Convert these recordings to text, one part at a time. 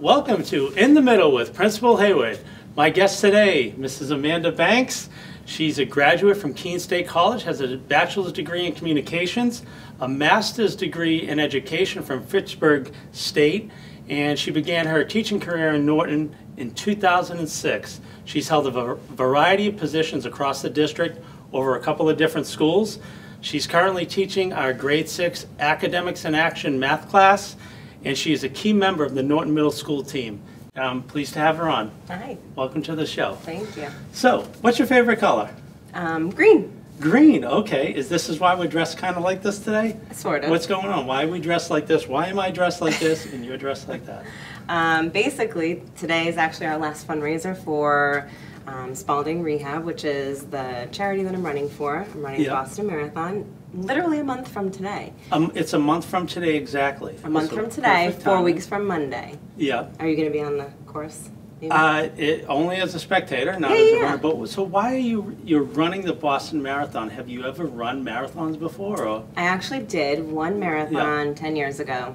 Welcome to In the Middle with Principal Hayward. My guest today, Mrs. Amanda Banks. She's a graduate from Keene State College, has a bachelor's degree in communications, a master's degree in education from Fitchburg State, and she began her teaching career in Norton in 2006. She's held a variety of positions across the district over a couple of different schools. She's currently teaching our grade six academics in action math class, and she is a key member of the Norton Middle School team. I'm pleased to have her on. Hi. Welcome to the show. Thank you. So, what's your favorite color? Um, green. Green, okay. Is this is why we dress kind of like this today? Sort of. What's going on? Why are we dressed like this? Why am I dressed like this and you're dressed like that? Um, basically, today is actually our last fundraiser for um, Spaulding Rehab, which is the charity that I'm running for. I'm running the Boston Marathon literally a month from today. Um, it's a month from today exactly. A month from today, perfect four timing. weeks from Monday. Yeah. Are you going to be on the course? maybe? Uh, it, only as a spectator, not Yeah, as a yeah. runner. But so why are you you're running the Boston Marathon? Have you ever run marathons before? Or I actually did one marathon 10 years ago.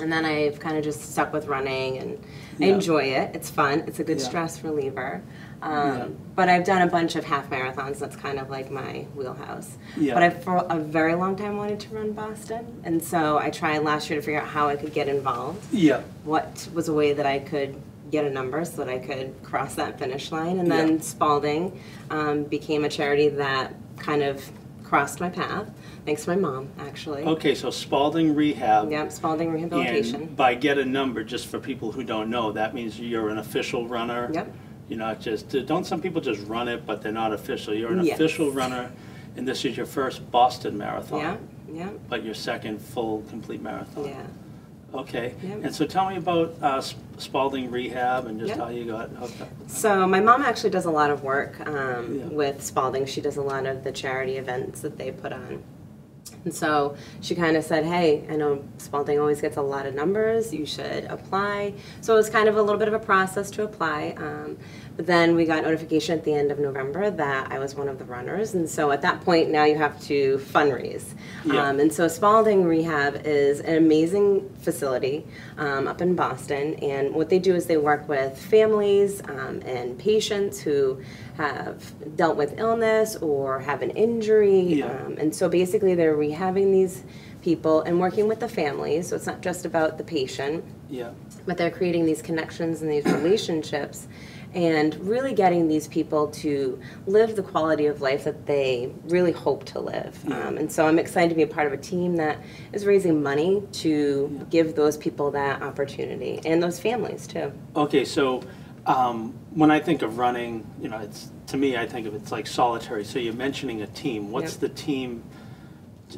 And then I've kind of just stuck with running and I Yeah. enjoy it. It's fun. It's a good Yeah. stress reliever. Um, Yeah. But I've done a bunch of half marathons. That's kind of like my wheelhouse. Yeah. But I, for a very long time, wanted to run Boston. And so I tried last year to figure out how I could get involved. yeah, What was a way that I could get a number so that I could cross that finish line. And Yeah. then Spaulding um, became a charity that kind of crossed my path, thanks to my mom, actually. okay. So Spaulding Rehab. Yep, Spaulding Rehabilitation. And by get a number, just for people who don't know, that means you're an official runner. Yep. You're not just, don't some people just run it, but they're not official? You're an Yes. official runner, and this is your first Boston Marathon. Yeah, yeah, But your second full, complete marathon. yeah. Okay. Yep. And so tell me about uh, Spaulding Rehab and just Yep. how you got hooked up. So my mom actually does a lot of work um, Yeah. with Spaulding. She does a lot of the charity events that they put on. And so she kind of said, hey, I know Spaulding always gets a lot of numbers. You should apply. So it was kind of a little bit of a process to apply. Um, but then we got notification at the end of November that I was one of the runners. And so at that point, now you have to fundraise. Yeah. Um, and so Spaulding Rehab is an amazing facility um, up in Boston. And what they do is they work with families um, and patients who have dealt with illness or have an injury. Yeah. Um, and so basically, they're rehabbing these people and working with the families. So it's not just about the patient, Yeah. but they're creating these connections and these relationships and really getting these people to live the quality of life that they really hope to live. Yeah. Um, and so I'm excited to be a part of a team that is raising money to give those people that opportunity and those families too. Okay, so um, when I think of running, you know, it's to me, I think of it's like solitary. So you're mentioning a team. What's Yep. the team?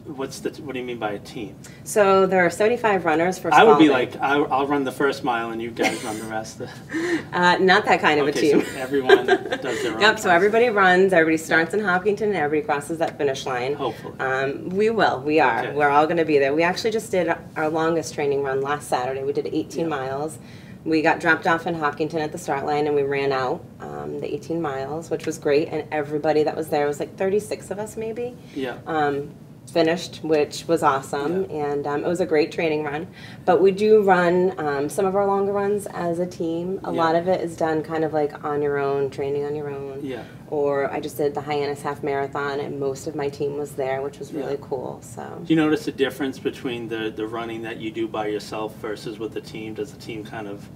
What's the? What do you mean by a team? So there are 75 runners for I would be like, I'll, I'll run the first mile and you guys run the rest. uh, not that kind of a team. so everyone does their own. Yep, so everybody runs, everybody starts in Hopkinton, and everybody crosses that finish line. Hopefully. Um, we will, we are. Okay. We're all going to be there. We actually just did our longest training run last Saturday. We did 18 Yeah. miles. We got dropped off in Hopkinton at the start line and we ran out um, the 18 miles, which was great. And everybody that was there was like 36 of us, maybe. Yeah. Um, finished, which was awesome, and um, it was a great training run. But we do run um, some of our longer runs as a team. A Yeah. lot of it is done kind of like on your own, training on your own. Yeah. Or I just did the Hyannis Half Marathon, and most of my team was there, which was really Yeah. cool. So Do you notice a difference between the, the running that you do by yourself versus with the team? Does the team kind of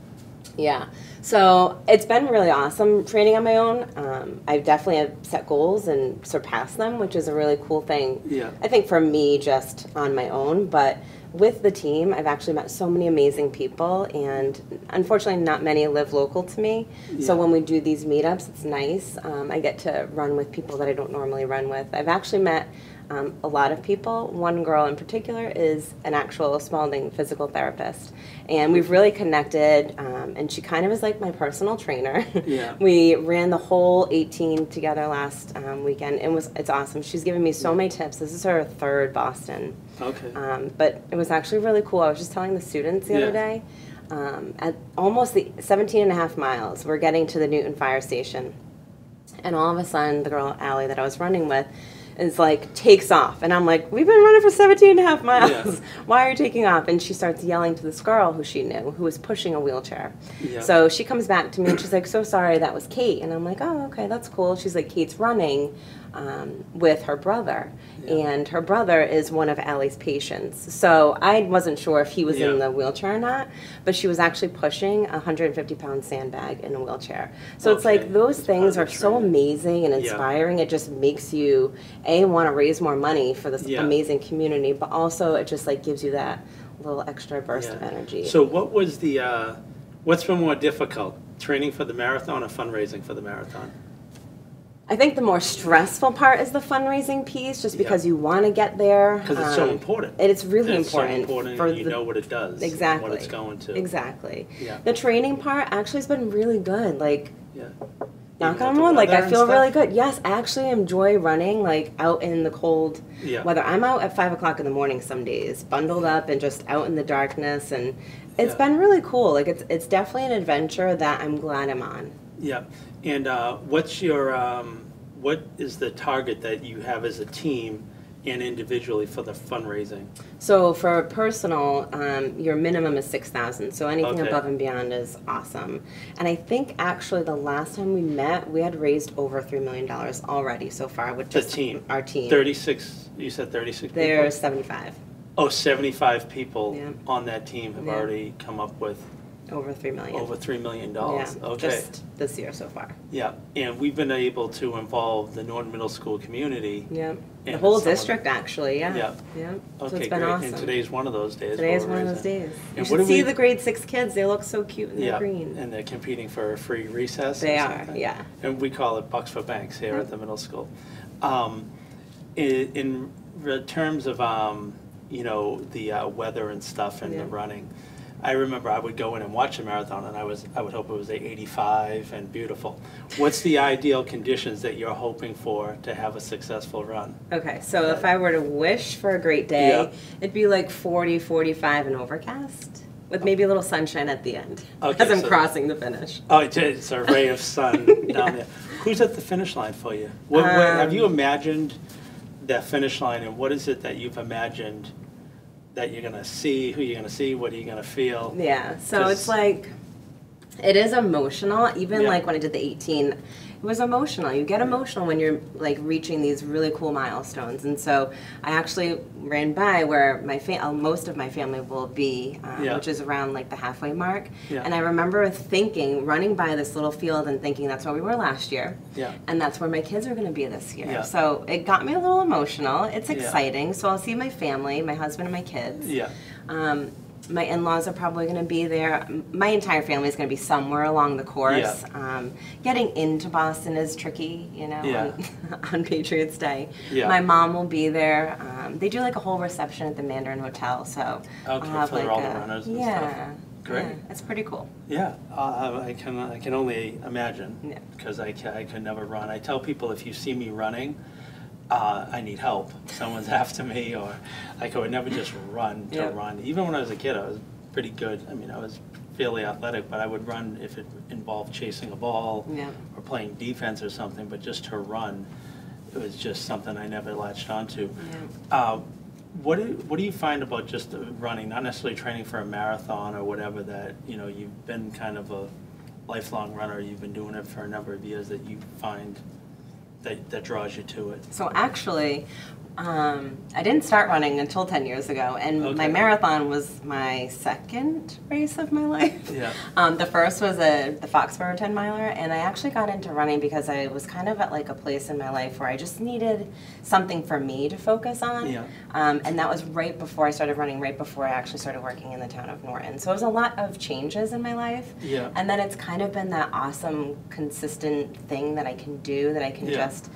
yeah, so it's been really awesome training on my own. Um, I definitely have set goals and surpassed them, which is a really cool thing. Yeah. I think for me, just on my own, but with the team, I've actually met so many amazing people, and unfortunately, not many live local to me. So when we do these meetups, it's nice. Um, I get to run with people that I don't normally run with. I've actually met um, a lot of people. One girl in particular is an actual Spaulding physical therapist, and we've really connected. Um, and she kind of is like my personal trainer. Yeah. we ran the whole 18 together last um, weekend, and was it's awesome. She's given me so many tips. This is her third Boston. Okay? Um, but it was actually really cool. I was just telling the students the Yeah. other day, um, at almost the 17 and a half miles, we're getting to the Newton Fire Station. And all of a sudden, the girl, Allie, that I was running with, is like takes off. And i'm like we've been running for 17 and a half miles. Yeah. why are you taking off? And she starts yelling to this girl who she knew who was pushing a wheelchair. Yeah. so she comes back to me and she's like so sorry that was kate. And i'm like oh okay that's cool. She's like kate's running um, with her brother. Yeah. and her brother is one of Allie's patients. So i wasn't sure if he was in the wheelchair or not but she was actually pushing a 150 pound sandbag in a wheelchair. So it's like those part things are so amazing and Yeah. inspiring. It just makes you a want to raise more money for this Yeah. amazing community but also it just like gives you that little extra burst of energy So what was the, uh, what's been more difficult, training for the marathon or fundraising for the marathon? i think the more stressful part is the fundraising piece just Yeah. because you want to get there Because it's so um, important. it's really It's so important, important, for you the know what it does. Exactly. What it's going to. exactly Yeah. the training part actually has been really good like Yeah. Knock on wood like i feel really good. Yes i actually enjoy running like out in the cold Yeah. weather. I'm out at five o'clock in the morning some days bundled up and just out in the darkness and it's Yeah. been really cool. Like it's it's definitely an adventure that i'm glad i'm on. Yeah, and uh, what's your, um, what is the target that you have as a team and individually for the fundraising? so for personal um, your minimum is 6000 so anything Okay. above and beyond is awesome and i think actually the last time we met we had raised over $3 million already so far with The just team? our team Thirty-six, you said thirty-six people? there's 75 Oh, 75 people Yeah. on that team have Yeah. already come up with over 3 million over $3 million. yeah, Okay, just this year so far yeah, and we've been able to involve the Norton Middle School community. Yeah, the And whole some of- district actually, yeah. Yeah. Yeah, so Okay, it's been great, awesome. and today's one of those days. Today is one of those raising- days. You And should do see we- the grade six kids, they look so cute in Yeah, their green. and they're competing for a free recess or They are, something? yeah. And we call it Bucks for Banks here at the middle school. Um, in, in re- terms of, um, you know, the uh, weather and stuff and Yeah. the running, I remember I would go in and watch a marathon and I was, I would hope it was a 85 and beautiful. What's the ideal conditions that you're hoping for to have a successful run? Okay, so if I were to wish for a great day, Yeah. it'd be like 40, 45 and overcast with maybe a little sunshine at the end Okay, as I'm so- crossing the finish. Oh, it's a, it's a ray of sun down there. Who's at the finish line for you? What, what, have you Um, imagined that finish line, and what is it that you've imagined that you're gonna see? Who you're gonna see? What are you gonna feel? Yeah, So it's like, it is emotional. Even Yeah. like when I did the 18, it was emotional. You get emotional when you're like reaching these really cool milestones. And so I actually ran by where my fa- uh, most of my family will be, um, Yeah. which is around like the halfway mark. Yeah. And I remember thinking, running by this little field and thinking that's where we were last year. Yeah. And that's where my kids are going to be this year. Yeah. So it got me a little emotional. It's exciting. So I'll see my family, my husband, and my kids. Yeah. Um, my in-laws are probably going to be there. My entire family is going to be somewhere along the course. Um, getting into Boston is tricky, you know, Yeah. on, on Patriots Day. Yeah. My mom will be there. Um, they do like a whole reception at the Mandarin Hotel, so I'll Okay, have for like all the a- runners and yeah, stuff. Great. yeah, it's pretty cool. Yeah, uh, I can I can only imagine Yeah. because I I could never run. I tell people if you see me running, uh, I need help. Someone's after me, or like I would never just run to Yeah. run. Even when I was a kid, I was pretty good. I mean, I was fairly athletic, but I would run if it involved chasing a ball Yeah. or playing defense or something. But just to run, it was just something I never latched onto. Uh, what do, what do you find about just uh, running, not necessarily training for a marathon or whatever, that, you know, you've been kind of a lifelong runner, you've been doing it for a number of years, that you find that, that draws you to it? So actually, um, I didn't start running until 10 years ago, and my marathon was my second race of my life. Yeah. Um, the first was a, the Foxborough 10 miler, and I actually got into running because I was kind of at like a place in my life where I just needed something for me to focus on. Yeah. Um, and that was right before I started running, right before I actually started working in the town of Norton. So it was a lot of changes in my life. Yeah. And then it's kind of been that awesome, consistent thing that I can do that I can Yeah. just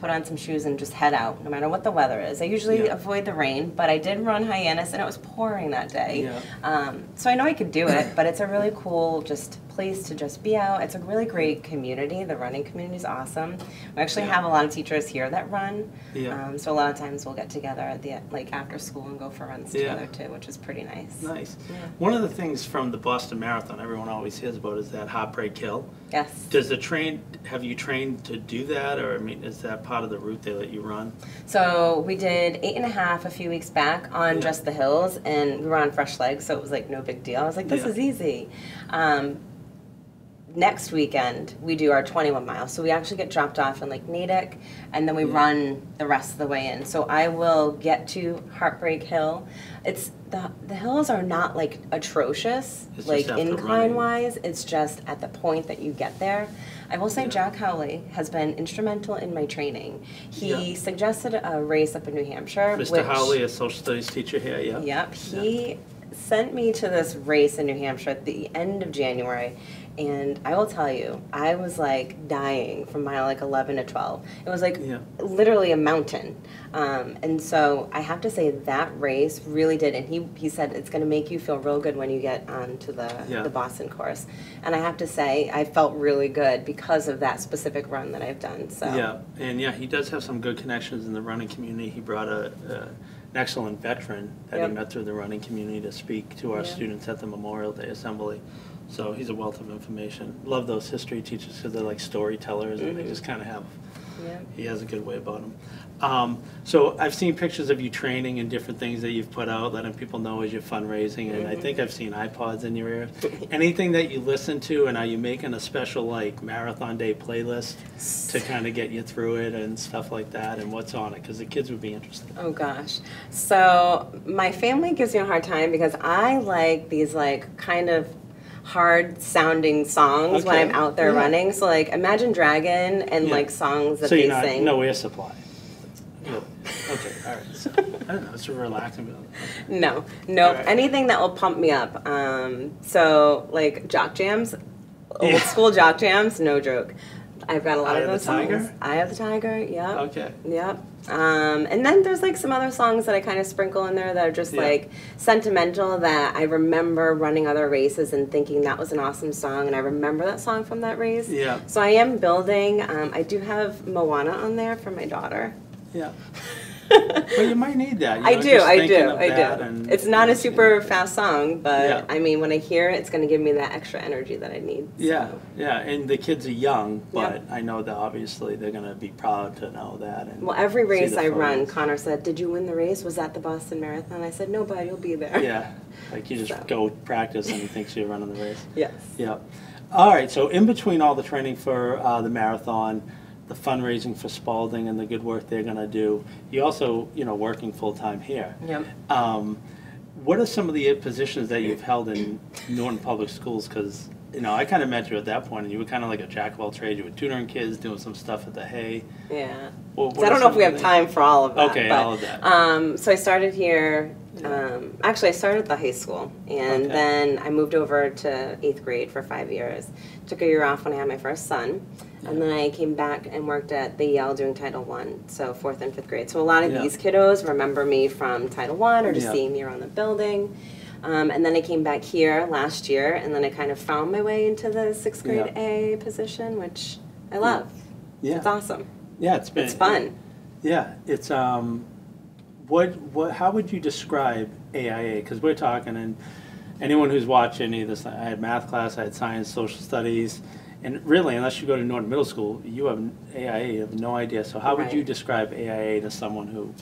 put on some shoes and just head out, no matter what the weather is. I usually Yeah. avoid the rain, but I did run Hyannis and it was pouring that day. Yeah. Um, so I know I could do it, but it's a really cool just place to just be out. It's a really great community. The running community is awesome. We actually Yeah. have a lot of teachers here that run. Yeah. Um, so a lot of times we'll get together at the like after school and go for runs Yeah. together too, which is pretty nice. Nice. Yeah. One of the things from the Boston Marathon everyone always hears about is that Heartbreak Hill. Yes. Does the train, have you trained to do that, or I mean, is that part of the route they let you run? So we did eight and a half a few weeks back on Yeah. just the hills, and we were on fresh legs, so it was like no big deal. I was like, this is easy. Um, next weekend we do our 21 miles, so we actually get dropped off in Lake Natick, and then we Yeah. run the rest of the way in. So I will get to Heartbreak Hill. It's the the hills are not like atrocious, It's like incline wise. It's just at the point that you get there. I will say Yeah. Jack Howley has been instrumental in my training. He Yeah. suggested a race up in New Hampshire. Mr. which, Howley, a social studies teacher here, yeah? Yep. He sent me to this race in New Hampshire at the end of January. And I will tell you, I was like dying from mile like 11 to 12. It was like Yeah. literally a mountain. Um, and so I have to say that race really did. And he, he said it's going to make you feel real good when you get onto the, Yeah. the Boston course. And I have to say, I felt really good because of that specific run that I've done. So Yeah, and yeah, he does have some good connections in the running community. He brought a, a an excellent veteran that Yep. he met through the running community to speak to our Yeah. students at the Memorial Day Assembly. So he's a wealth of information. Love those history teachers because they're like storytellers and they Mhm. just kind of have. yeah. He has a good way about him. Um, so I've seen pictures of you training and different things that you've put out, letting people know as you're fundraising, and I Mhm. think I've seen iPods in your ear. Anything that you listen to, and are you making a special like marathon day playlist to kind of get you through it and stuff like that, and what's on it? Because the kids would be interested. Oh gosh. So my family gives me a hard time because I like these like kind of hard sounding songs when I'm out there Yeah. running. So like Imagine Dragon and Yeah. like songs that so they you're not sing. no air supply. No. Okay, all right. So, I don't know. It's a relaxing. No, no, Alright. anything that will pump me up. Um, so like jock jams, old Yeah. school jock jams, no joke. I've got a lot Eye of of the those songs. Tiger? Eye of the Tiger, yeah. Okay. Yep. Um, and then there's like some other songs that I kind of sprinkle in there that are just Yeah. like sentimental that I remember running other races and thinking that was an awesome song and I remember that song from that race. Yeah. So I am building, um, I do have Moana on there for my daughter. Yeah. Well, you might need that. I know, do, I do, I do. and- It's not a super fast song, but Yeah. I mean, when I hear it, it's going to give me that extra energy that I need. Yeah, so. yeah, and the kids are young, but Yep. I know that obviously they're going to be proud to know that. And Well, every race I run. Connor said, "Did you win the race? Was that the Boston Marathon?" I said, "No, but you'll be there." Yeah, like you just So. go practice and he thinks you're running the race. Yes. Yeah. All right, so in between all the training for uh, the marathon, the fundraising for Spaulding and the good work they're going to do, you also, you know, working full time here. Yep. Um, what are some of the positions that you've held in Norton Public Schools? Because you know, I kind of met you at that point, and you were kind of like a jack of all trades. You were tutoring kids, doing some stuff at the Hay. Yeah. Well, So I don't know if we have the- time for all of that. Okay, but, all of that. Um, so I started here. Um, actually, I started at the high school, and Okay. then I moved over to eighth grade for five years. Took a year off when I had my first son, and then I came back and worked at the Yelle doing Title One, so fourth and fifth grade. So a lot of Yeah. these kiddos remember me from Title One or just Yeah. seeing me around the building. Um, and then I came back here last year, and then I kind of found my way into the sixth grade Yeah. A position, which I love. Yeah, It's awesome. yeah, it's been It's fun. Yeah, it's um, what what? How would you describe AIA? Because we're talking, and anyone who's watching any of this, I had math class, I had science, social studies, and really, unless you go to Norton Middle School, you have AIA, you have no idea. So how would you describe AIA to someone who?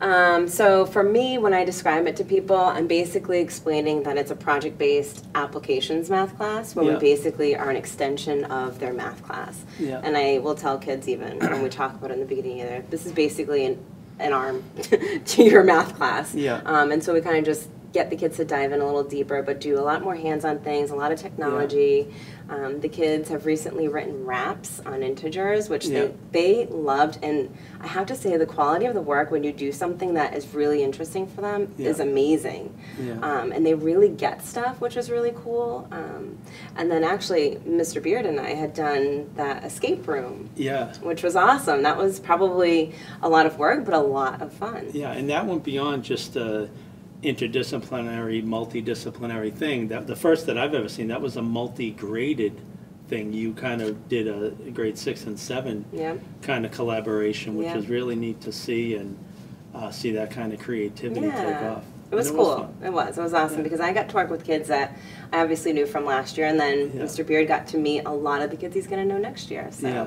Um, so for me, when I describe it to people, I'm basically explaining that it's a project-based applications math class, where Yeah. we basically are an extension of their math class. Yeah. And I will tell kids even when we talk about it in the beginning this is basically an, an arm to your math class. Yeah. Um, and so we kind of just get the kids to dive in a little deeper, but do a lot more hands-on things, a lot of technology. Um, the kids have recently written raps on integers, which Yeah. they they loved. And I have to say, the quality of the work when you do something that is really interesting for them is amazing. Yeah. Um, and they really get stuff, which is really cool. Um, and then actually, Mr. Beard and I had done that escape room, Yeah, which was awesome. That was probably a lot of work, but a lot of fun. yeah, and that went beyond just uh, interdisciplinary, multidisciplinary thing. That the first that I've ever seen. That was a multi-graded thing. You kind of did a grade six and seven Yeah. kind of collaboration, which Yeah. was really neat to see and uh, see that kind of creativity take off. It was And cool. fun. It was. It was awesome Yeah. because I got to work with kids that I obviously knew from last year, and then Yeah. Mr. Beard got to meet a lot of the kids he's going to know next year. So Yeah,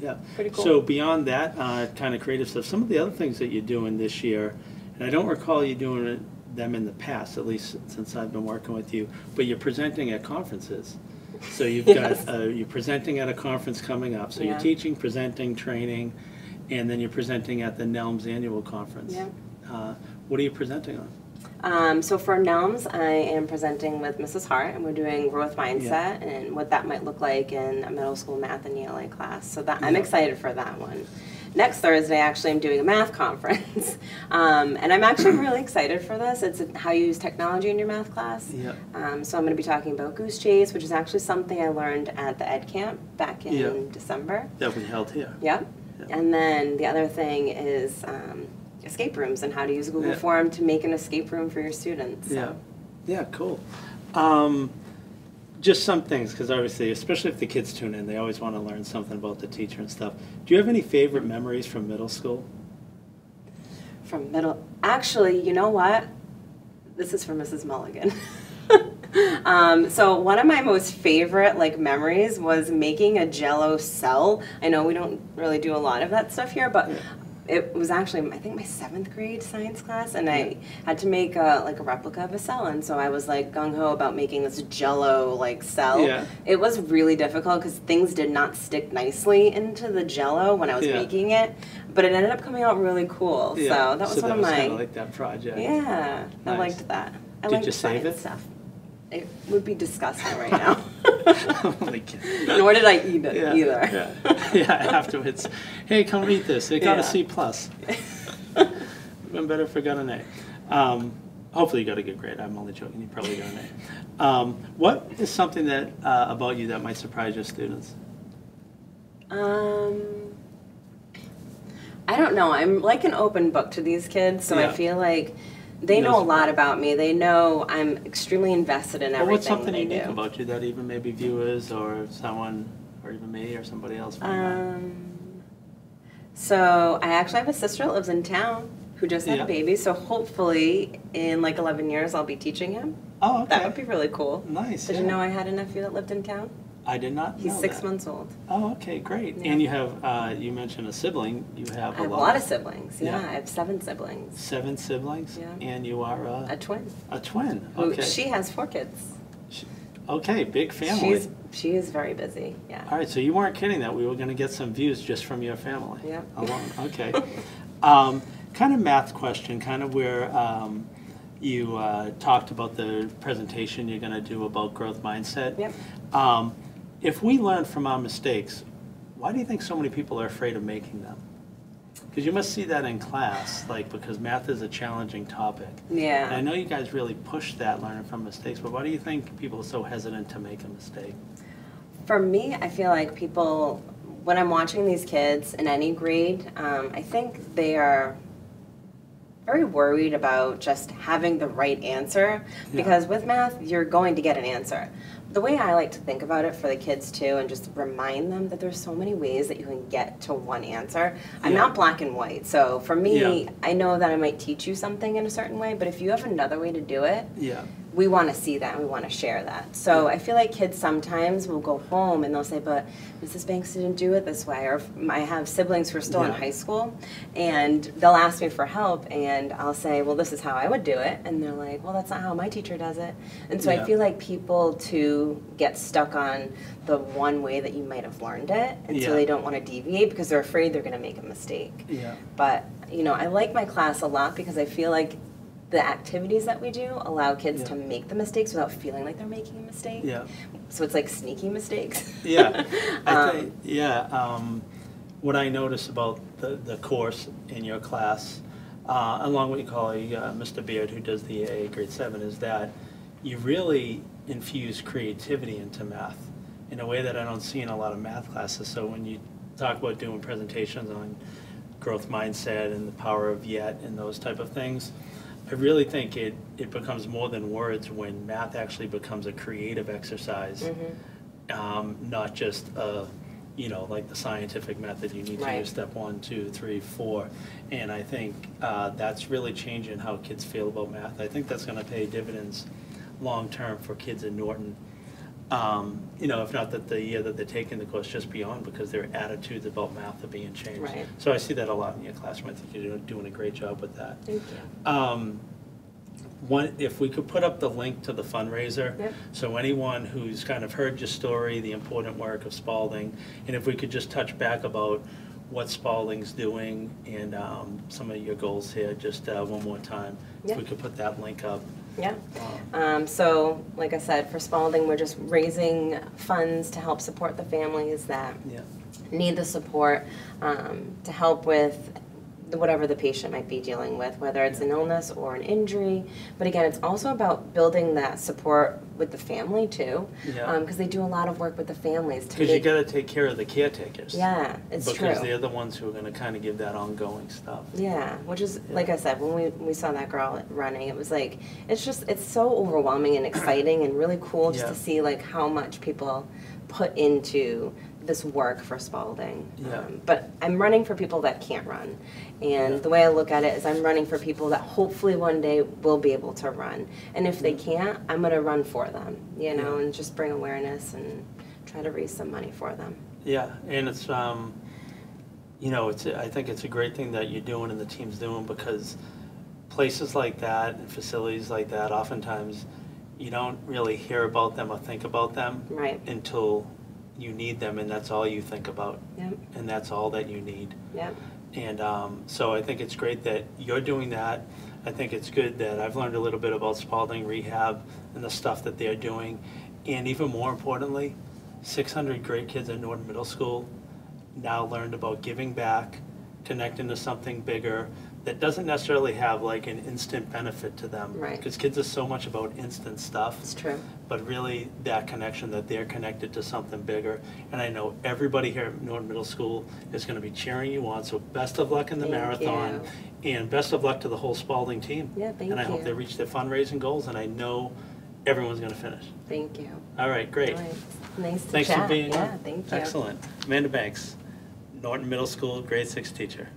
yeah. Pretty cool. So beyond that uh, kind of creative stuff, some of the other things that you're doing this year, and I don't recall you doing it, them in the past, at least since I've been working with you, but you're presenting at conferences. So you've Yes. got, uh, you're presenting at a conference coming up. So Yeah. you're teaching, presenting, training, and then you're presenting at the NELMS annual conference. Yeah. Uh, what are you presenting on? Um, so for NELMS, I am presenting with Mrs. Hart, and we're doing growth mindset and what that might look like in a middle school math and ELA class. So that I'm Yeah. excited for that one. Next Thursday, actually, I'm doing a math conference, um, and I'm actually really excited for this. It's how you use technology in your math class. Yeah. Um, so I'm going to be talking about Goose Chase, which is actually something I learned at the Ed Camp back in Yeah. December. That we held here. Yep. Yeah. And then the other thing is um, escape rooms and how to use Google. Form to make an escape room for your students. So. Yeah, yeah, cool. Just some things, because obviously, especially if the kids tune in, they always want to learn something about the teacher and stuff. Do you have any favorite memories from middle school? From middle, actually, you know what? This is from Mrs. Mulligan. um, so one of my most favorite like memories was making a Jello cell. I know we don't really do a lot of that stuff here, but. It was actually I think my seventh grade science class, and I had to make a, like a replica of a cell, and so I was like gung ho about making this Jello like cell. Yeah. It was really difficult because things did not stick nicely into the Jello when I was Yeah. making it, but it ended up coming out really cool. So that was one of my like that project. yeah, I liked that. I Did liked you save it? Stuff. It would be disgusting right now. I'm. Nor did I eat it Yeah, either. Yeah, yeah. Afterwards, hey, come eat this. It got Yeah. a C plus. Even better if it got an A. Um, hopefully, you got a good grade. I'm only joking. You probably got an A. Um, what is something that uh, about you that might surprise your students? Um, I don't know. I'm like an open book to these kids, so Yeah. I feel like they know a lot about- about me. They know I'm extremely invested in Or everything what's something they unique do. about you that even maybe viewers or someone or even me or somebody else might not? Um, so I actually have a sister that lives in town who just had Yeah. a baby. So hopefully, in like 11 years, I'll be teaching him. Oh, okay. That would be really cool. nice. Did yeah. you know I had a nephew that lived in town? I did not. He's know six that. months old. Oh, okay, great. Yeah. And you have uh, you mentioned a sibling. You have I a have a lot. lot of siblings. Yeah, Yeah. I have seven siblings. Seven siblings. Yeah. And you are A a, twin. a twin. Who- Okay. She has four kids. okay, big family. She's she is very busy. Yeah. All right, so you weren't kidding that we were going to get some views just from your family. Yeah. Alone. Okay. um, kind of math question, kind of where um, you uh, talked about the presentation you're going to do about growth mindset. Yep. Um, if we learn from our mistakes, why do you think so many people are afraid of making them? Because you must see that in class, like because math is a challenging topic. And I know you guys really push that learning from mistakes, but why do you think people are so hesitant to make a mistake? For me, I feel like people when I'm watching these kids in any grade, um, I think they are very worried about just having the right answer Yeah. because with math you're going to get an answer the way i like to think about it for the kids too and just remind them that there's so many ways that you can get to one answer i'm Yeah. not black and white so for me Yeah. i know that i might teach you something in a certain way but if you have another way to do it Yeah. We want to see that and we want to share that. So I feel like kids sometimes will go home and they'll say, but Mrs. Banks didn't do it this way. Or I have siblings who are still in high school and they'll ask me for help and I'll say, well, this is how I would do it. And they're like, well, that's not how my teacher does it. And so Yeah. I feel like people too get stuck on the one way that you might have learned it. And so they don't want to deviate because they're afraid they're going to make a mistake. Yeah. But, you know, I like my class a lot because I feel like the activities that we do allow kids Yeah. to make the mistakes without feeling like they're making a mistake. Yeah. So it's like sneaky mistakes. Yeah, I Um, yeah, um, what I notice about the, the course in your class, uh, along with your colleague, uh, Mr. Beard, who does the AA grade seven, is that you really infuse creativity into math in a way that I don't see in a lot of math classes. So when you talk about doing presentations on growth mindset and the power of yet and those type of things, I really think it, it becomes more than words when math actually becomes a creative exercise. Mm-hmm. Um, not just a, you know, like the scientific method, you need to Right. use step one, two, three, four. And I think, uh, that's really changing how kids feel about math. I think that's gonna pay dividends long-term for kids in Norton. Um, you know, if not that the year that they're taking the course, just beyond, because their attitudes about math are being changed. Right. So I see that a lot in your classroom. I think you're doing- doing a great job with that. Thank you. Um, one, if we could put up the link to the fundraiser. Yep. So anyone who's kind of heard your story, the important work of Spaulding, and if we could just touch back about what Spaulding's doing and, um, some of your goals here, just, uh, one more time. If we could put that link up. Yeah. Um, so, like I said, for Spaulding, we're just raising funds to help support the families that Yeah, need the support um, to help with whatever the patient might be dealing with, whether it's an illness or an injury. But again, it's also about building that support with the family too, Yeah. because they do a lot of work with the families to because you gotta take care of the caretakers. yeah, it's true. Because they're the ones who are gonna kind of give that ongoing stuff. Yeah, which is Yeah. like I said, when we, we saw that girl running, it was like it's just it's so overwhelming and exciting and really cool just Yeah. to see like how much people put into this work for Spaulding. Yeah. Um, but I'm running for people that can't run, and Yeah. the way I look at it is I'm running for people that hopefully one day will be able to run, and if they can't, I'm gonna run for them, you know, Yeah. and just bring awareness and try to raise some money for them. Yeah, and it's, um, you know, it's, I think it's a great thing that you're doing and the team's doing because places like that and facilities like that, oftentimes you don't really hear about them or think about them Right. until you need them and that's all you think about Yep. and that's all that you need. Yep. And um, so I think it's great that you're doing that. I think it's good that I've learned a little bit about Spaulding Rehab and the stuff that they're doing. And even more importantly, 600 great kids at Norton Middle School now learned about giving back, connecting to something bigger that doesn't necessarily have like an instant benefit to them. Right. Because kids are so much about instant stuff It's true. but really that connection that they're connected to something bigger. And I know everybody here at Norton Middle School is going to be cheering you on. So best of luck in the Thank marathon, and best of luck to the whole Spaulding team. Yeah, thank you. And I hope they reach their fundraising goals, and I know everyone's going to finish. Thank you. All right, great. All right. Nice to Thanks chat. for being yeah, on. thank you. Excellent. Amanda Banks, Norton Middle School, grade six teacher.